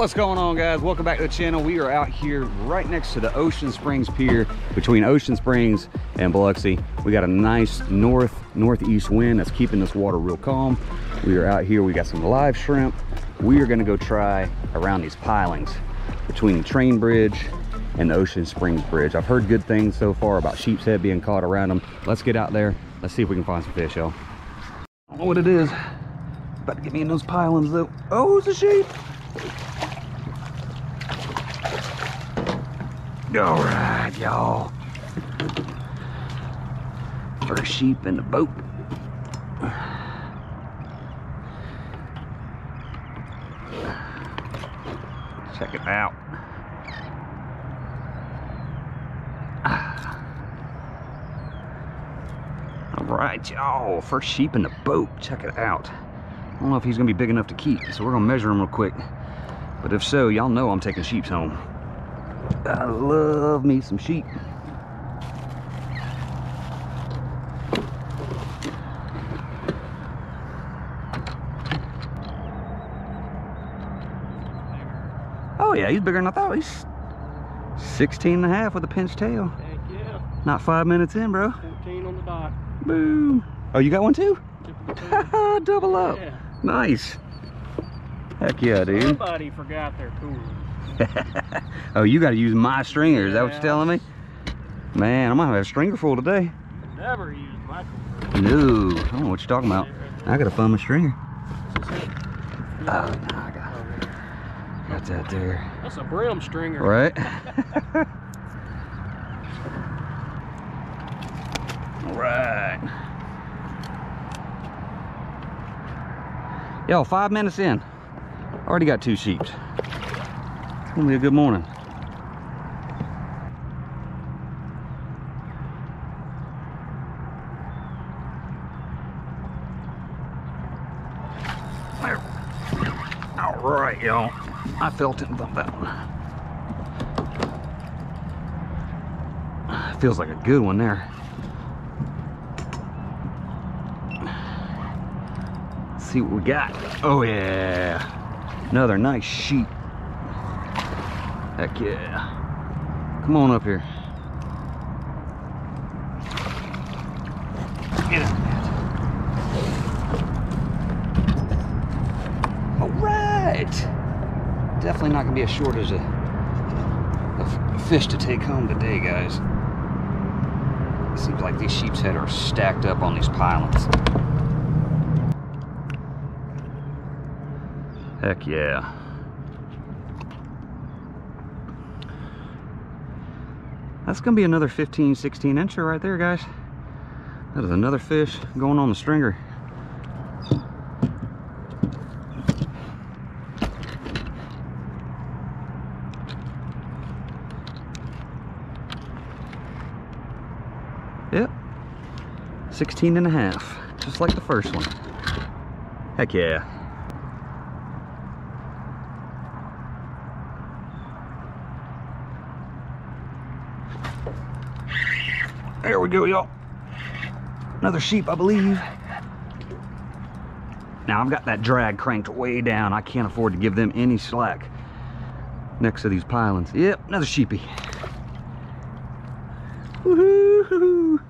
What's going on guys? Welcome back to the channel. We are out here right next to the Ocean Springs Pier between Ocean Springs and Biloxi. We got a nice north northeast wind that's keeping this water real calm. We are out here, we got some live shrimp. We are gonna go try around these pilings between the train bridge and the Ocean Springs Bridge. I've heard good things so far about sheep's head being caught around them. Let's get out there. Let's see if we can find some fish, y'all. I don't know what it is. About to get me in those pilings though. Oh, it's a sheep. All right, y'all. First sheep in the boat. Check it out. All right, y'all. First sheep in the boat. Check it out. I don't know if he's gonna be big enough to keep, so we're gonna measure him real quick. But if so, y'all know I'm taking sheeps home. I love me some sheep. Oh yeah, he's bigger than I thought. He's 16 and a half with a pinched tail. Heck yeah. Not five minutes in, bro. 14 on the dot. Boom. Oh, you got one too? Double up. Yeah. Nice. Heck yeah, dude. Somebody forgot their coolers. oh, you got to use my stringer. Is that what you're telling me? Man, I'm going to have a stringer full today. Never used my cooler. No, I don't know what you're talking about. I got to find my stringer. Oh, oh no, I got, got that there. That's a brim stringer. Right? All right. Yo, five minutes in. Already got two sheep. Gonna be a good morning. All right, y'all. I felt it bump out. Feels like a good one there. Let's see what we got. Oh yeah. Another nice sheep. Heck yeah. Come on up here. Get up. All right. Definitely not gonna be a shortage of, of fish to take home today, guys. Seems like these sheep's head are stacked up on these pilings. Heck yeah. That's gonna be another 15, 16 incher right there, guys. That is another fish going on the stringer. Yep. 16 and a half, just like the first one. Heck yeah. There we go, y'all. Another sheep, I believe. Now I've got that drag cranked way down. I can't afford to give them any slack next to these pilings. Yep, another sheepy. Woohoo!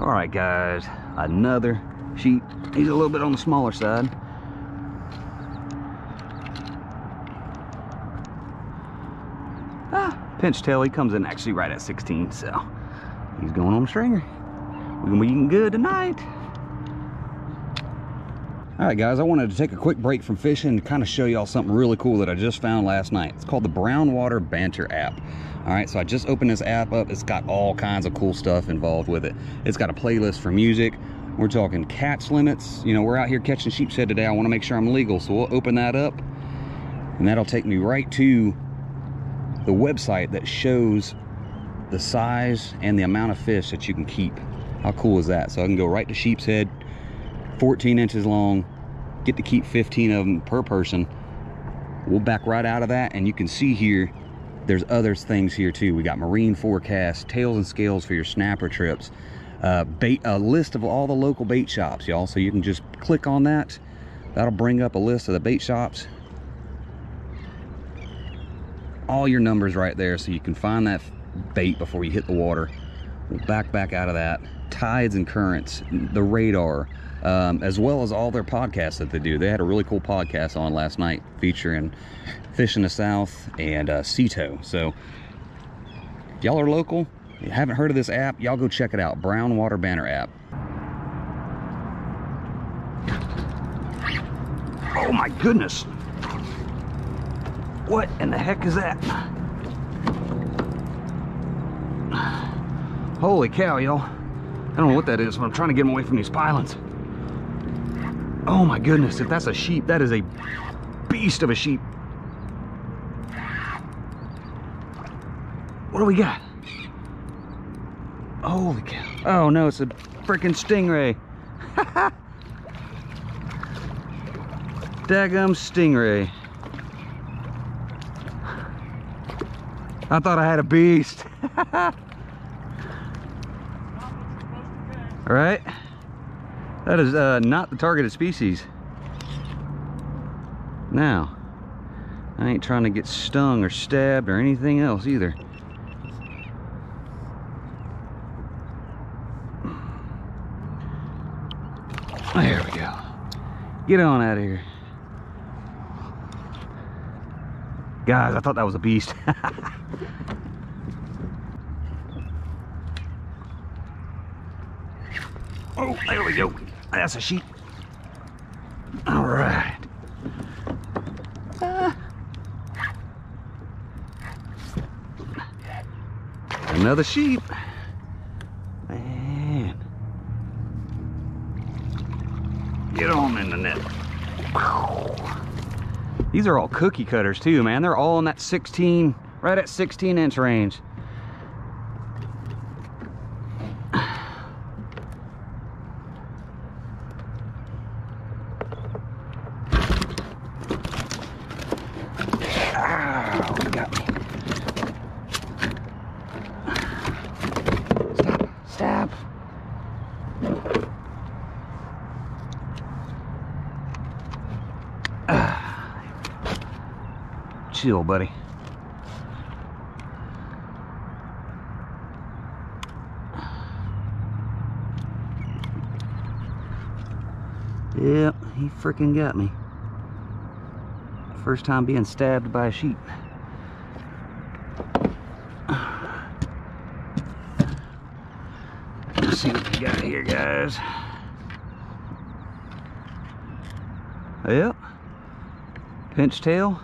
All right, guys, another sheep. He's a little bit on the smaller side. Ah, pinch tail, he comes in actually right at 16, so he's going on stringer. We're gonna be eating good tonight. All right, guys, I wanted to take a quick break from fishing and kind of show y'all something really cool that I just found last night. It's called the Brown Water Banter app. All right, so I just opened this app up. It's got all kinds of cool stuff involved with it. It's got a playlist for music. We're talking catch limits. You know, we're out here catching sheep's head today. I want to make sure I'm legal, so we'll open that up, and that'll take me right to the website that shows the size and the amount of fish that you can keep How cool is that? So I can go right to Sheep's Head, 14 inches long, get to keep 15 of them per person. We'll back right out of that and you can see here, there's other things here too. We got marine forecast, tails and scales for your snapper trips, uh, bait, a list of all the local bait shops, y'all. So you can just click on that. That'll bring up a list of the bait shops. All your numbers right there so you can find that bait before you hit the water. We'll back back out of that. Tides and currents, the radar, um, as well as all their podcasts that they do. They had a really cool podcast on last night featuring Fish in the South and uh. So y'all are local, you haven't heard of this app, y'all go check it out. Brown Water Banter app. Oh my goodness. What in the heck is that? Holy cow, y'all. I don't know what that is, but I'm trying to get them away from these pylons. Oh my goodness, if that's a sheep, that is a beast of a sheep. What do we got? Holy cow. Oh no, it's a freaking stingray. Daggum stingray. I thought I had a beast. All right. That is uh, not the targeted species. Now, I ain't trying to get stung or stabbed or anything else either. There we go. Get on out of here. Guys, I thought that was a beast. oh, there we go. That's a sheep. All right. Ah. Another sheep. Man. Get on in the net. These are all cookie cutters too, man. They're all in that 16, right at 16 inch range. Ow, got me. Stop, stop. Chill, buddy. Yep, he freaking got me. First time being stabbed by a sheep. Let's see what we got here, guys. Yep. Pinch tail.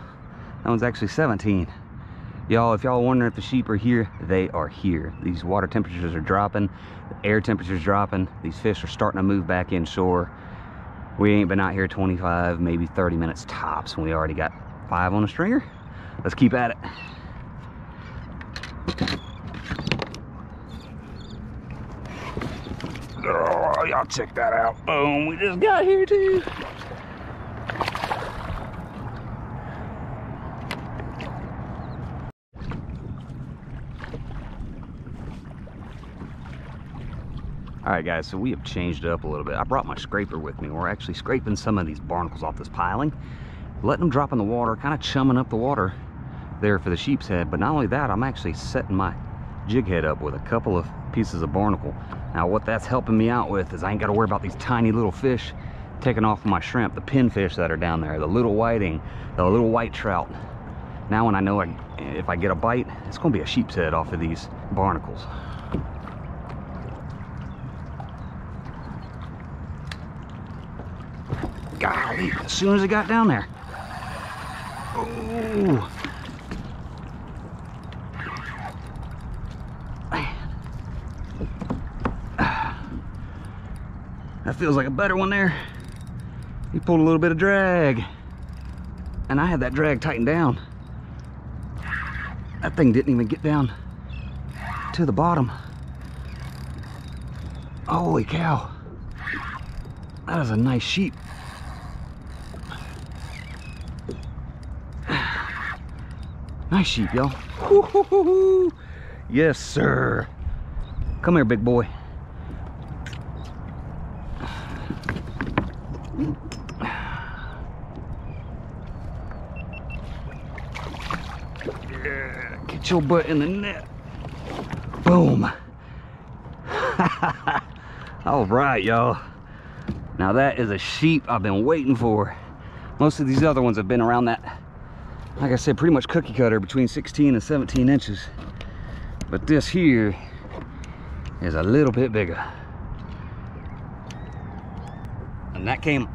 That one's actually 17. Y'all, if y'all wondering if the sheep are here, they are here. These water temperatures are dropping, the air temperature's dropping. These fish are starting to move back inshore. We ain't been out here 25, maybe 30 minutes tops, and we already got five on a stringer. Let's keep at it. Oh, y'all check that out. Boom, we just got here too. Right, guys, so we have changed it up a little bit. I brought my scraper with me. We're actually scraping some of these barnacles off this piling, letting them drop in the water, kind of chumming up the water there for the sheep's head. But not only that, I'm actually setting my jig head up with a couple of pieces of barnacle. Now, what that's helping me out with is I ain't got to worry about these tiny little fish taking off my shrimp, the pinfish that are down there, the little whiting, the little white trout. Now when I know I, if I get a bite, it's gonna be a sheep's head off of these barnacles. Golly, as soon as it got down there. Oh. That feels like a better one there. He pulled a little bit of drag. And I had that drag tightened down. That thing didn't even get down to the bottom. Holy cow. That is a nice sheep. Nice sheep, y'all. Yes, sir. Come here, big boy. Yeah, get your butt in the net. Boom. All right, y'all. Now that is a sheep I've been waiting for. Most of these other ones have been around that, like I said, pretty much cookie cutter between 16 and 17 inches. But this here is a little bit bigger. And that came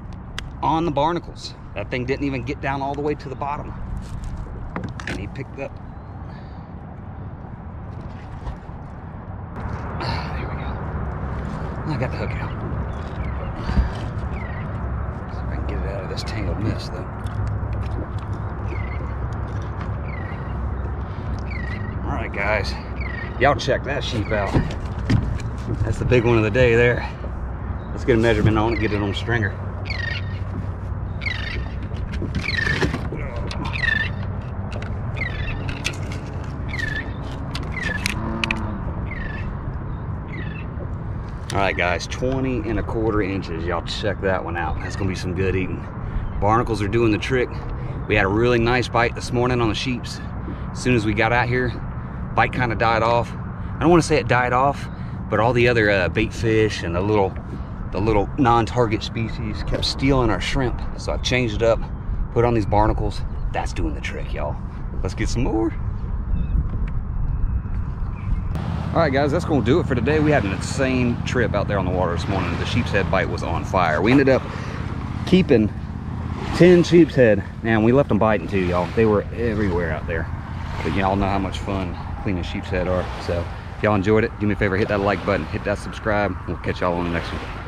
on the barnacles. That thing didn't even get down all the way to the bottom. And he picked up. There we go. I got the hook out. See if I can get it out of this tangled mess though. All right, guys. Y'all check that sheep out. That's the big one of the day there. Let's get a measurement on it, get it on stringer. All right, guys, 20 and a quarter inches. Y'all check that one out. That's gonna be some good eating. Barnacles are doing the trick. We had a really nice bite this morning on the sheeps. As soon as we got out here, bite kind of died off. I don't want to say it died off, but all the other uh, bait fish and the little, the little non-target species kept stealing our shrimp. So I changed it up, put on these barnacles. That's doing the trick, y'all. Let's get some more. All right, guys, that's gonna do it for today. We had an insane trip out there on the water this morning. The sheep's head bite was on fire. We ended up keeping 10 sheep's head. Now, we left them biting too, y'all. They were everywhere out there. But y'all know how much fun cleaning sheep's head are. So if y'all enjoyed it, do me a favor, hit that like button, hit that subscribe. We'll catch y'all on the next one.